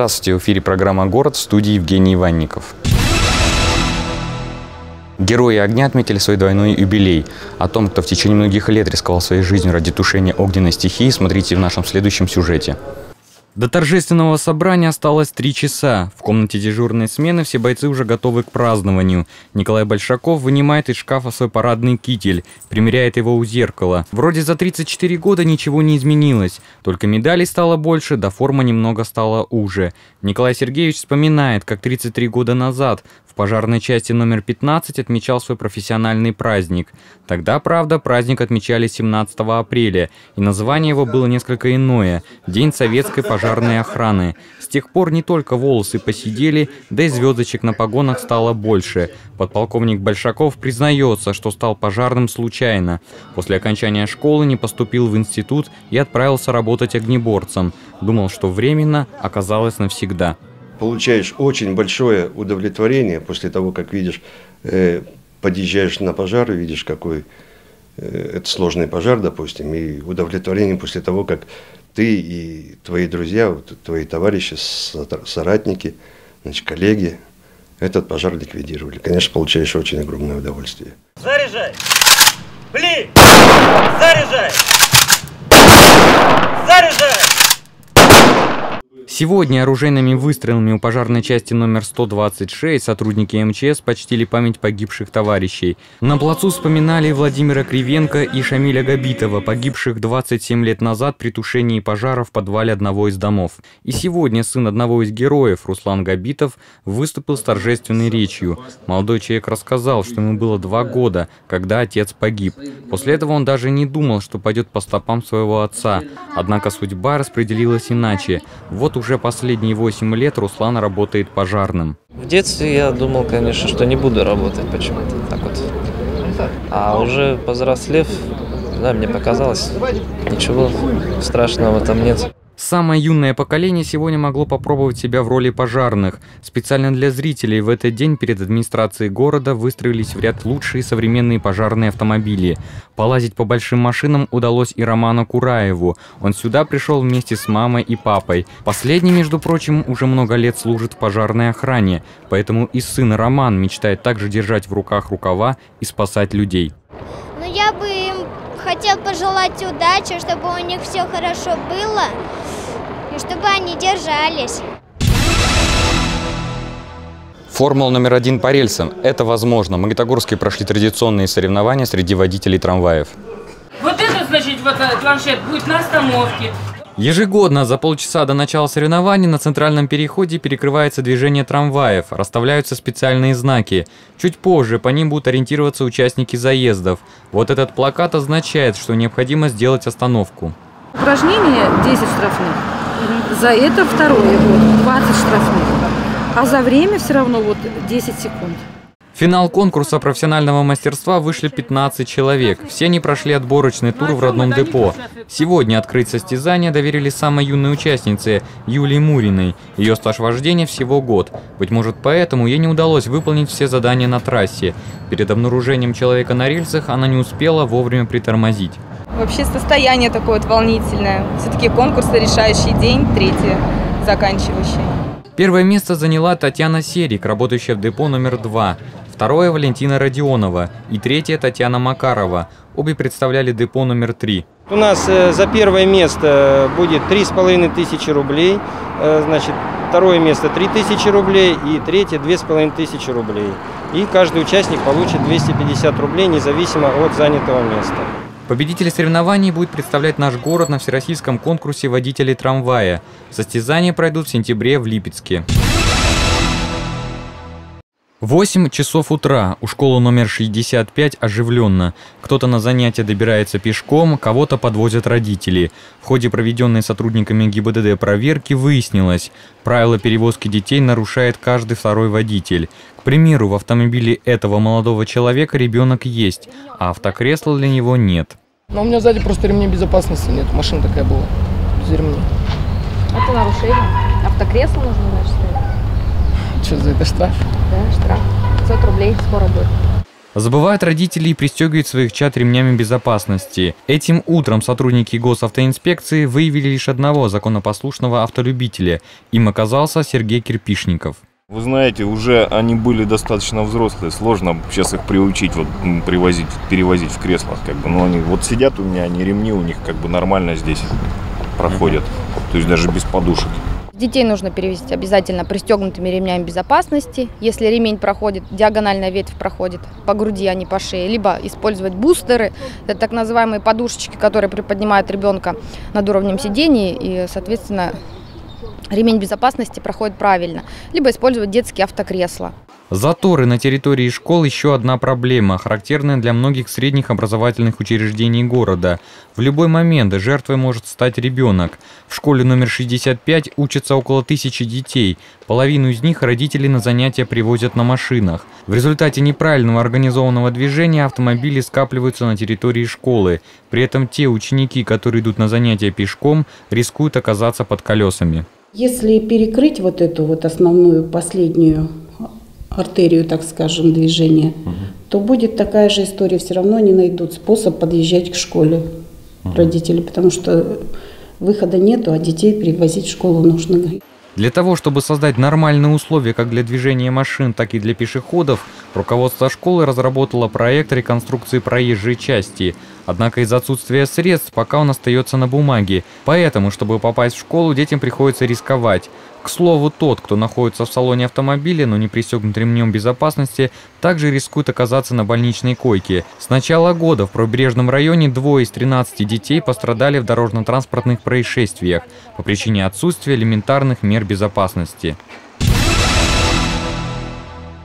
Здравствуйте, в эфире программа «Город» в студии Евгений Иванников. Герои огня отметили свой двойной юбилей. О том, кто в течение многих лет рисковал своей жизнью ради тушения огненной стихии, смотрите в нашем следующем сюжете. До торжественного собрания осталось три часа. В комнате дежурной смены все бойцы уже готовы к празднованию. Николай Большаков вынимает из шкафа свой парадный китель, примеряет его у зеркала. Вроде за 34 года ничего не изменилось, только медалей стало больше, да форма немного стала уже. Николай Сергеевич вспоминает, как 33 года назад в пожарной части номер 15 отмечал свой профессиональный праздник. Тогда, правда, праздник отмечали 17 апреля, и название его было несколько иное – День советской пожарной охраны. С тех пор не только волосы посидели, да и звездочек на погонах стало больше. Подполковник Большаков признается, что стал пожарным случайно. После окончания школы не поступил в институт и отправился работать огнеборцем. Думал, что временно, оказалось навсегда получаешь очень большое удовлетворение после того, как видишь, э, подъезжаешь на пожар и видишь, какой э, это сложный пожар, допустим, и удовлетворение после того, как ты и твои друзья, вот, твои товарищи, соратники, значит, коллеги этот пожар ликвидировали. Конечно, получаешь очень огромное удовольствие. Заряжай! Заряжай! Заряжай! Сегодня оружейными выстрелами у пожарной части номер 126 сотрудники МЧС почтили память погибших товарищей. На плацу вспоминали Владимира Кривенко и Шамиля Габитова, погибших 27 лет назад при тушении пожара в подвале одного из домов. И сегодня сын одного из героев, Руслан Габитов, выступил с торжественной речью. Молодой человек рассказал, что ему было два года, когда отец погиб. После этого он даже не думал, что пойдет по стопам своего отца. Однако судьба распределилась иначе. Вот уже последние 8 лет Руслан работает пожарным. В детстве я думал, конечно, что не буду работать почему-то так вот. А уже повзрослев, да, мне показалось, ничего страшного этом нет. Самое юное поколение сегодня могло попробовать себя в роли пожарных. Специально для зрителей в этот день перед администрацией города выстроились в ряд лучшие современные пожарные автомобили. Полазить по большим машинам удалось и Роману Кураеву. Он сюда пришел вместе с мамой и папой. Последний, между прочим, уже много лет служит в пожарной охране, поэтому и сын Роман мечтает также держать в руках рукава и спасать людей. Ну, я бы хотел пожелать удачи, чтобы у них все хорошо было и чтобы они держались. Формула номер один по рельсам. Это возможно. Магнитогорские прошли традиционные соревнования среди водителей трамваев. Вот это, значит, вот этот планшет будет на остановке. Ежегодно за полчаса до начала соревнований на центральном переходе перекрывается движение трамваев, расставляются специальные знаки. Чуть позже по ним будут ориентироваться участники заездов. Вот этот плакат означает, что необходимо сделать остановку. Упражнение 10 штрафных. За это второе, вот, 20 штрафных. А за время все равно вот 10 секунд. Финал конкурса профессионального мастерства вышли 15 человек. Все они прошли отборочный тур в родном депо. Сегодня открыть состязание доверили самой юной участнице Юлии Муриной. Ее стаж вождения всего год. Быть может поэтому ей не удалось выполнить все задания на трассе. Перед обнаружением человека на рельсах она не успела вовремя притормозить. Вообще состояние такое вот волнительное. Все-таки конкурс решающий день, третий заканчивающий. Первое место заняла Татьяна Серик, работающая в депо номер два второе – Валентина Родионова и третье – Татьяна Макарова. Обе представляли депо номер три. У нас э, за первое место будет три с половиной тысячи рублей, э, значит, второе место три тысячи рублей и третье две с половиной тысячи рублей. И каждый участник получит 250 рублей, независимо от занятого места. Победитель соревнований будет представлять наш город на всероссийском конкурсе водителей трамвая. Состязания пройдут в сентябре в Липецке. 8 часов утра. У школы номер 65 оживленно. Кто-то на занятия добирается пешком, кого-то подвозят родители. В ходе проведенной сотрудниками ГИБДД проверки выяснилось, правила перевозки детей нарушает каждый второй водитель. К примеру, в автомобиле этого молодого человека ребенок есть, а автокресла для него нет. Но у меня сзади просто ремней безопасности нет. Машина такая была, без ремней. Это нарушение. Автокресло нужно, значит, Что за это штраф? Да, штраф. 500 рублей скоро будет. Забывают родители и пристегивают своих чад ремнями безопасности. Этим утром сотрудники госавтоинспекции выявили лишь одного законопослушного автолюбителя. Им оказался Сергей Кирпишников. Вы знаете, уже они были достаточно взрослые, сложно сейчас их приучить, вот привозить, перевозить в креслах, как бы. Но они вот сидят у меня, они ремни у них как бы нормально здесь проходят, то есть даже без подушек. Детей нужно перевести обязательно пристегнутыми ремнями безопасности. Если ремень проходит, диагональная ветвь проходит по груди, а не по шее. Либо использовать бустеры, это так называемые подушечки, которые приподнимают ребенка над уровнем сидений и, соответственно, ремень безопасности проходит правильно. Либо использовать детские автокресла. Заторы на территории школ – еще одна проблема, характерная для многих средних образовательных учреждений города. В любой момент жертвой может стать ребенок. В школе номер 65 учатся около тысячи детей. Половину из них родители на занятия привозят на машинах. В результате неправильного организованного движения автомобили скапливаются на территории школы. При этом те ученики, которые идут на занятия пешком, рискуют оказаться под колесами. Если перекрыть вот эту вот основную последнюю артерию, так скажем, движения, угу. то будет такая же история. Все равно они найдут способ подъезжать к школе угу. родители, потому что выхода нету, а детей привозить в школу нужно. Для того, чтобы создать нормальные условия как для движения машин, так и для пешеходов, руководство школы разработало проект реконструкции проезжей части. Однако из-за отсутствия средств пока он остается на бумаге. Поэтому, чтобы попасть в школу, детям приходится рисковать. К слову, тот, кто находится в салоне автомобиля, но не пристегнут ремнем безопасности, также рискует оказаться на больничной койке. С начала года в пробережном районе двое из 13 детей пострадали в дорожно-транспортных происшествиях по причине отсутствия элементарных мер безопасности.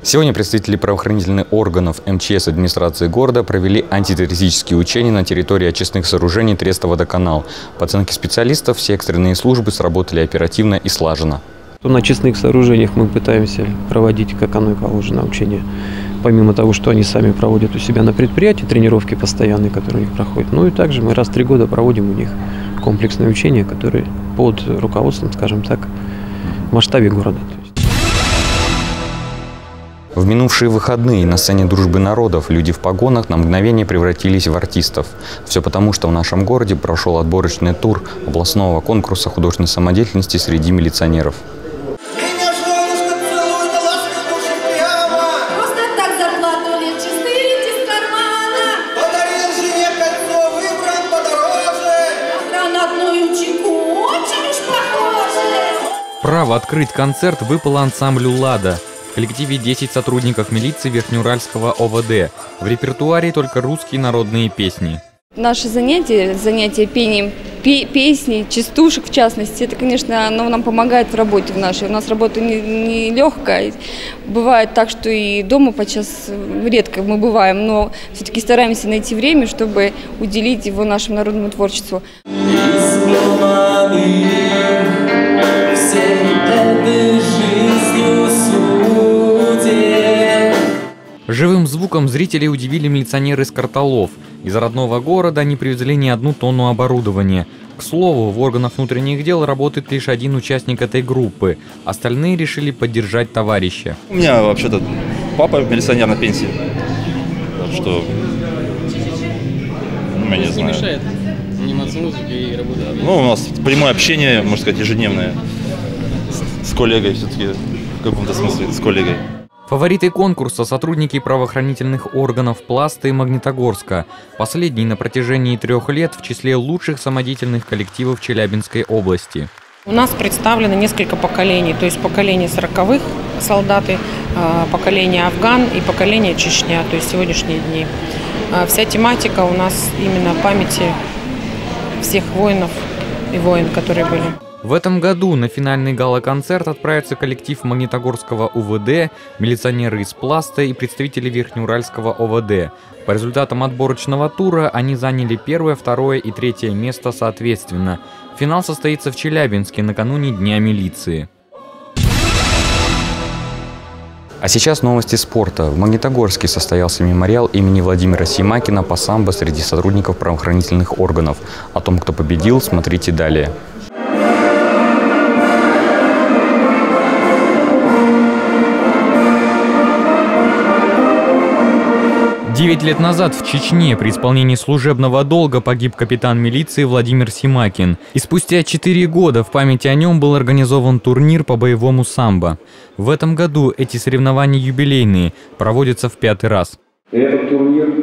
Сегодня представители правоохранительных органов МЧС администрации города провели антитеррористические учения на территории очистных сооружений Треста-Водоканал. По оценке специалистов, все экстренные службы сработали оперативно и слаженно. На очистных сооружениях мы пытаемся проводить, как оно и положено, учения. Помимо того, что они сами проводят у себя на предприятии, тренировки постоянные, которые у них проходят. Ну и также мы раз в три года проводим у них комплексные учения, которые под руководством, скажем так, в масштабе города. В минувшие выходные на сцене дружбы народов люди в погонах на мгновение превратились в артистов. Все потому, что в нашем городе прошел отборочный тур областного конкурса художественной самодеятельности среди милиционеров. Право открыть концерт выпало ансамблю «Лада». В коллективе 10 сотрудников милиции Верхнеуральского ОВД. В репертуаре только русские народные песни. Наши занятия, занятия пением песни, частушек в частности, это, конечно, оно нам помогает в работе в нашей. У нас работа не, не легкая. Бывает так, что и дома подчас редко мы бываем, но все-таки стараемся найти время, чтобы уделить его нашему народному творчеству. Живым звуком зрителей удивили милиционеры из Карталов. Из родного города они привезли не одну тонну оборудования. К слову, в органах внутренних дел работает лишь один участник этой группы. Остальные решили поддержать товарища. У меня вообще-то папа милиционер на пенсии. Так что... Ну, я не знаю. мешает заниматься музыкой и работать? Ну, у нас прямое общение, можно сказать, ежедневное с коллегой все-таки, в каком-то смысле, с коллегой. Фавориты конкурса – сотрудники правоохранительных органов Пласта и Магнитогорска. Последний на протяжении трех лет в числе лучших самодеятельных коллективов Челябинской области. У нас представлено несколько поколений, то есть поколение сороковых солдаты, а, поколение Афган и поколение Чечня, то есть сегодняшние дни. А, вся тематика у нас именно памяти всех воинов и воин, которые были. В этом году на финальный гала-концерт отправится коллектив Магнитогорского УВД, милиционеры из Пласта и представители Верхнеуральского ОВД. По результатам отборочного тура они заняли первое, второе и третье место соответственно. Финал состоится в Челябинске накануне Дня милиции. А сейчас новости спорта. В Магнитогорске состоялся мемориал имени Владимира Симакина по самбо среди сотрудников правоохранительных органов. О том, кто победил, смотрите далее. Девять лет назад в Чечне при исполнении служебного долга погиб капитан милиции Владимир Симакин. И спустя четыре года в память о нем был организован турнир по боевому самбо. В этом году эти соревнования юбилейные, проводятся в пятый раз. Этот турнир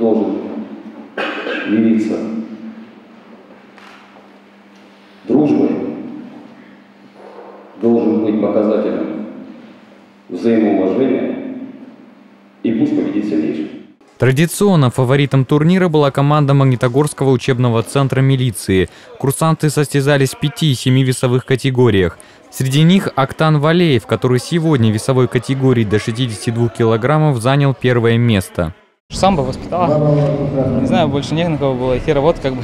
должен явиться дружбой, должен быть показателем взаимоуважения Традиционно фаворитом турнира была команда Магнитогорского учебного центра милиции. Курсанты состязались в пяти и семи весовых категориях. Среди них Актан Валеев, который сегодня в весовой категории до 62 килограммов занял первое место. Самбо воспитала. Не знаю, больше не на кого было идти работать, как бы.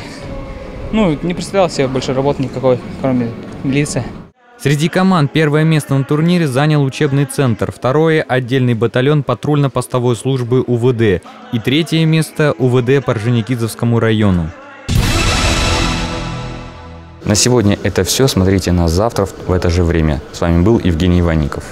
Ну, не представлял себе больше работы никакой, кроме милиции. Среди команд первое место на турнире занял учебный центр, второе – отдельный батальон патрульно-постовой службы УВД и третье место – УВД по Орджоникидзевскому району. На сегодня это все. Смотрите нас завтра в это же время. С вами был Евгений Иванников.